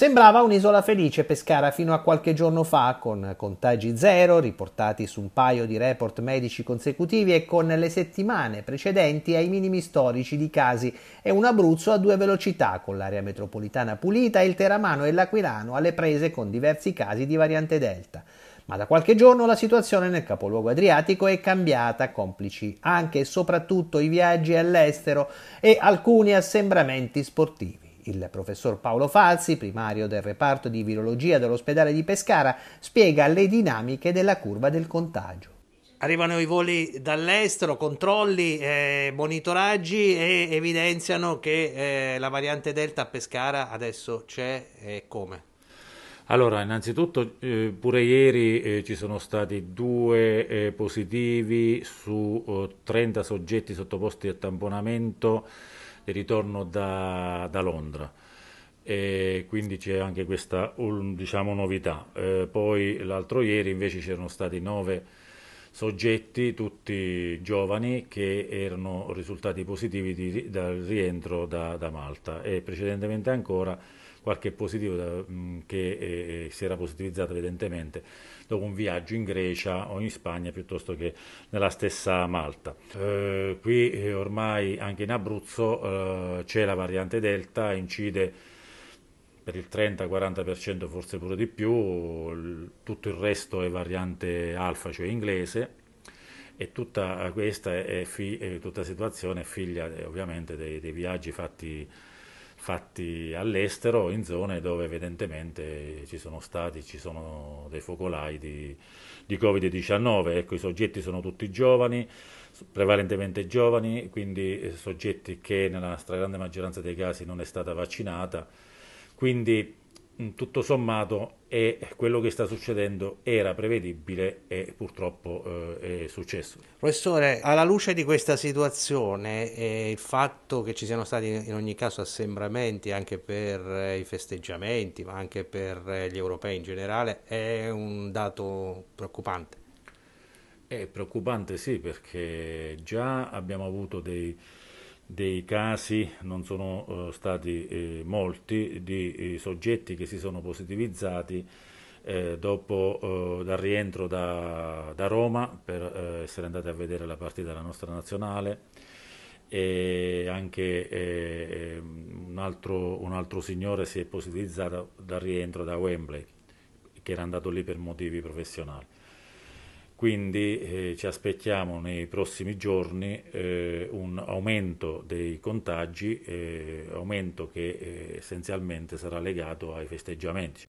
Sembrava un'isola felice Pescara fino a qualche giorno fa, con contagi zero riportati su un paio di report medici consecutivi e con le settimane precedenti ai minimi storici di casi e un Abruzzo a due velocità, con l'area metropolitana pulita e il Teramano e l'Aquilano alle prese con diversi casi di variante Delta. Ma da qualche giorno la situazione nel capoluogo adriatico è cambiata, complici anche e soprattutto i viaggi all'estero e alcuni assembramenti sportivi. Il professor Paolo Falsi, primario del reparto di virologia dell'ospedale di Pescara, spiega le dinamiche della curva del contagio. Arrivano i voli dall'estero, controlli, eh, monitoraggi e evidenziano che eh, la variante Delta a Pescara adesso c'è e come? Allora, innanzitutto eh, pure ieri eh, ci sono stati due eh, positivi su 30 soggetti sottoposti a tamponamento di ritorno da, da Londra. E quindi c'è anche questa diciamo, novità. Eh, poi l'altro ieri invece c'erano stati nove soggetti, tutti giovani, che erano risultati positivi di, dal rientro da, da, Malta e precedentemente ancora qualche positivo da, che eh, si era positivizzato evidentemente dopo un viaggio in Grecia o in Spagna piuttosto che nella stessa Malta. Eh, qui eh, ormai anche in Abruzzo eh, c'è la variante Delta, incide per il 30-40% forse pure di più, tutto il resto è variante alfa, cioè inglese, e tutta questa è, è, tutta situazione è figlia eh, ovviamente dei, dei viaggi fatti fatti all'estero in zone dove evidentemente ci sono stati, ci sono dei focolai di, di Covid-19. Ecco, i soggetti sono tutti giovani, prevalentemente giovani, quindi eh, soggetti che nella stragrande maggioranza dei casi non è stata vaccinata, quindi tutto sommato è quello che sta succedendo era prevedibile e purtroppo eh, è successo. Professore, alla luce di questa situazione e il fatto che ci siano stati in ogni caso assembramenti anche per eh, i festeggiamenti, ma anche per eh, gli europei in generale, è un dato preoccupante? È preoccupante sì, perché già abbiamo avuto dei dei casi, non sono uh, stati eh, molti, di eh, soggetti che si sono positivizzati eh, dopo uh, dal rientro da, da Roma per uh, essere andati a vedere la partita della nostra nazionale e anche eh, un altro, un, altro, signore si è positivizzato dal rientro da Wembley che era andato lì per motivi professionali quindi eh, ci aspettiamo nei prossimi giorni eh, un aumento dei contagi, eh, aumento che eh, essenzialmente sarà legato ai festeggiamenti.